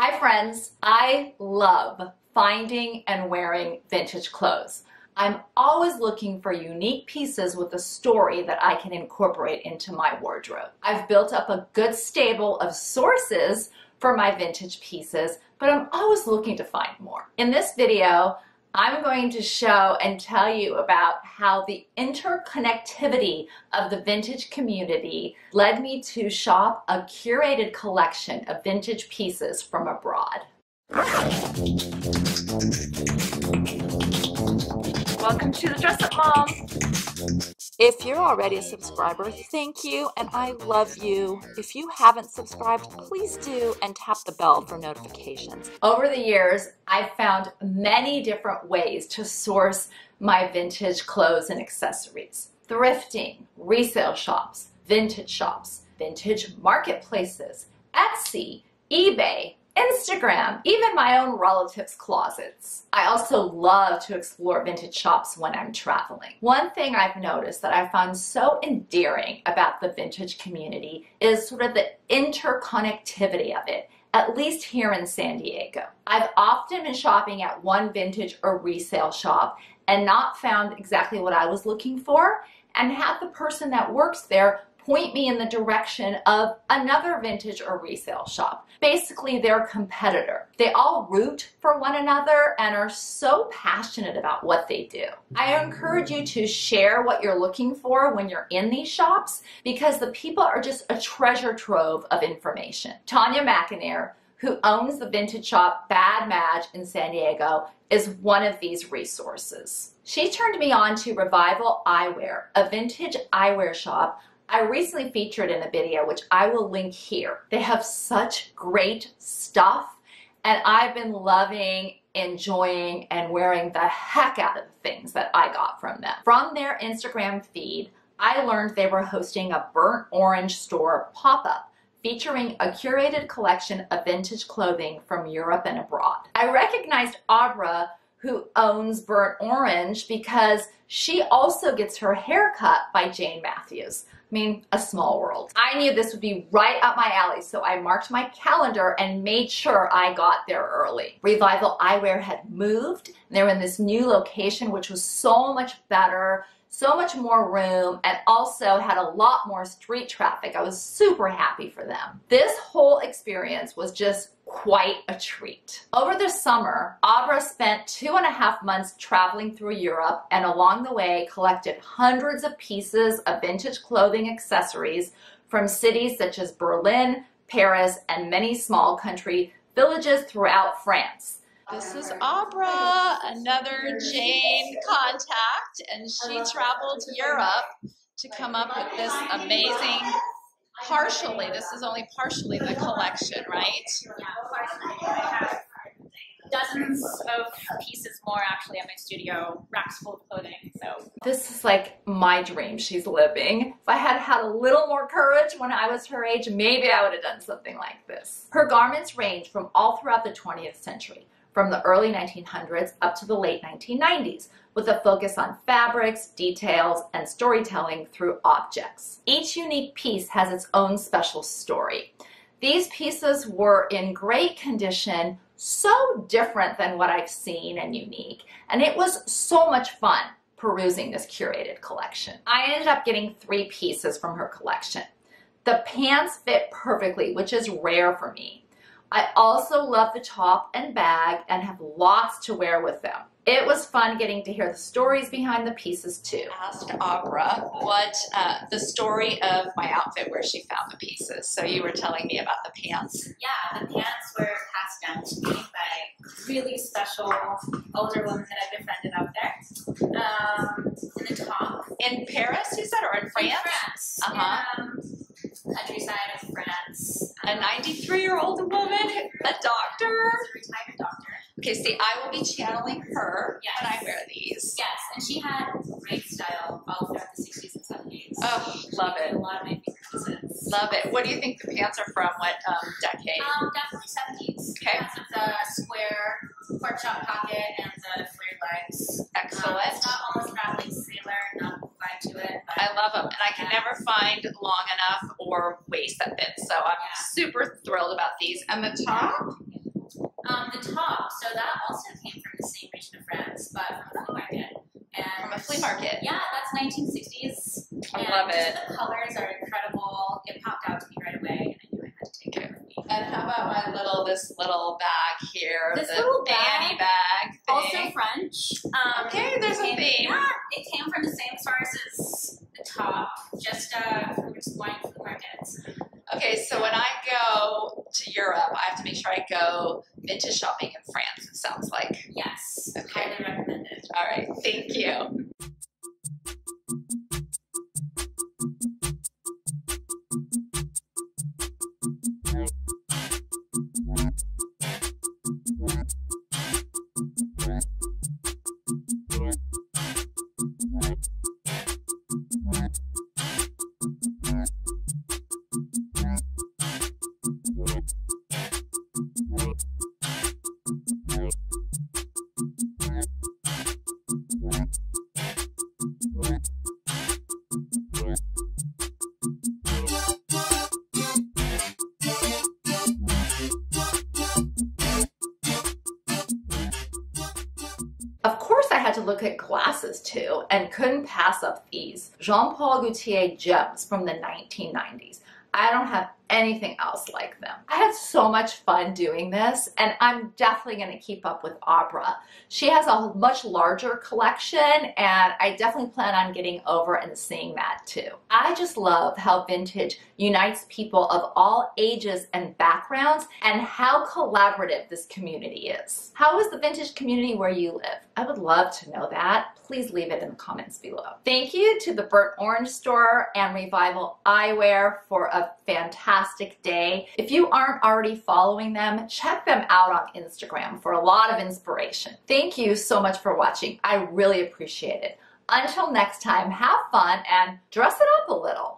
Hi friends, I love finding and wearing vintage clothes. I'm always looking for unique pieces with a story that I can incorporate into my wardrobe. I've built up a good stable of sources for my vintage pieces, but I'm always looking to find more. In this video, I'm going to show and tell you about how the interconnectivity of the vintage community led me to shop a curated collection of vintage pieces from abroad. Welcome to the Dress Up Mom. If you're already a subscriber, thank you and I love you. If you haven't subscribed, please do and tap the bell for notifications. Over the years, I've found many different ways to source my vintage clothes and accessories. Thrifting, resale shops, vintage shops, vintage marketplaces, Etsy, eBay, Instagram, even my own relatives' closets. I also love to explore vintage shops when I'm traveling. One thing I've noticed that I found so endearing about the vintage community is sort of the interconnectivity of it at least here in San Diego. I've often been shopping at one vintage or resale shop and not found exactly what I was looking for and had the person that works there point me in the direction of another vintage or resale shop, basically their competitor. They all root for one another and are so passionate about what they do. I encourage you to share what you're looking for when you're in these shops because the people are just a treasure trove of information. Tanya McInerney, who owns the vintage shop Bad Madge in San Diego, is one of these resources. She turned me on to Revival Eyewear, a vintage eyewear shop I recently featured in a video, which I will link here. They have such great stuff, and I've been loving, enjoying, and wearing the heck out of the things that I got from them. From their Instagram feed, I learned they were hosting a burnt orange store pop-up featuring a curated collection of vintage clothing from Europe and abroad. I recognized Abra who owns Burnt Orange because she also gets her hair cut by Jane Matthews. I mean, a small world. I knew this would be right up my alley, so I marked my calendar and made sure I got there early. Revival Eyewear had moved. They were in this new location, which was so much better so much more room and also had a lot more street traffic. I was super happy for them. This whole experience was just quite a treat. Over the summer, Abra spent two and a half months traveling through Europe and along the way collected hundreds of pieces of vintage clothing accessories from cities such as Berlin, Paris, and many small country villages throughout France. This is Abra, another Jane contact, and she traveled Europe to come up with this amazing, partially, this is only partially the collection, right? dozens of pieces more actually at my studio, racks full of clothing. So this is like my dream she's living. If I had had a little more courage when I was her age, maybe I would have done something like this. Her garments range from all throughout the 20th century from the early 1900s up to the late 1990s, with a focus on fabrics, details, and storytelling through objects. Each unique piece has its own special story. These pieces were in great condition, so different than what I've seen and unique, and it was so much fun perusing this curated collection. I ended up getting three pieces from her collection. The pants fit perfectly, which is rare for me. I also love the top and bag and have lots to wear with them. It was fun getting to hear the stories behind the pieces too. Asked Abra what uh, the story of my outfit, where she found the pieces. So you were telling me about the pants. Yeah, the pants were passed down to me by really special older women that I've befriended out there. Um, in the top. In Paris, you said, or in France? In France. Uh-huh. Um, France. A 93 year old woman, a doctor. a retired doctor. Okay, see, I will be channeling her yes. when I wear these. Yes, and she had great style all throughout the 60s and 70s. Oh, love it. A lot of my pieces. Love it. What do you think the pants are from? What um, decade? Um, definitely 70s. Okay. Because of the square pork chop pocket and the flared legs. Excellent. Um, it's not almost traveling sailor, not vibe to it. I love them, and I can yeah. never find long enough or waist that fits. So I'm yeah. super thrilled about these. And the top, Um, the top, so that also came from the same region of France, but from a flea market. And From a flea market. Yeah, that's 1960s. I and love it. The colors are incredible. It popped out to me right away, and I knew I had to take it with me. And how about my little this little bag here? This little fanny bag, bag. Also. French. Um, Okay, there's a theme. Yeah, it came from the same source as the top. Just uh, we were just going to the markets. Okay, so when I go to Europe, I to make sure I go vintage shopping in France. It sounds like. Yes, Okay. highly recommended. All right, thank you. Look at glasses too, and couldn't pass up these Jean Paul Gaultier gems from the 1990s. I don't have anything else like them. I had so much fun doing this, and I'm definitely going to keep up with Abra. She has a much larger collection, and I definitely plan on getting over and seeing that too. I just love how vintage unites people of all ages and backgrounds, and how collaborative this community is. How is the vintage community where you live? I would love to know that. Please leave it in the comments below. Thank you to the Burnt Orange Store and Revival Eyewear for a fantastic day. If you aren't already following them, check them out on Instagram for a lot of inspiration. Thank you so much for watching. I really appreciate it. Until next time, have fun and dress it up a little.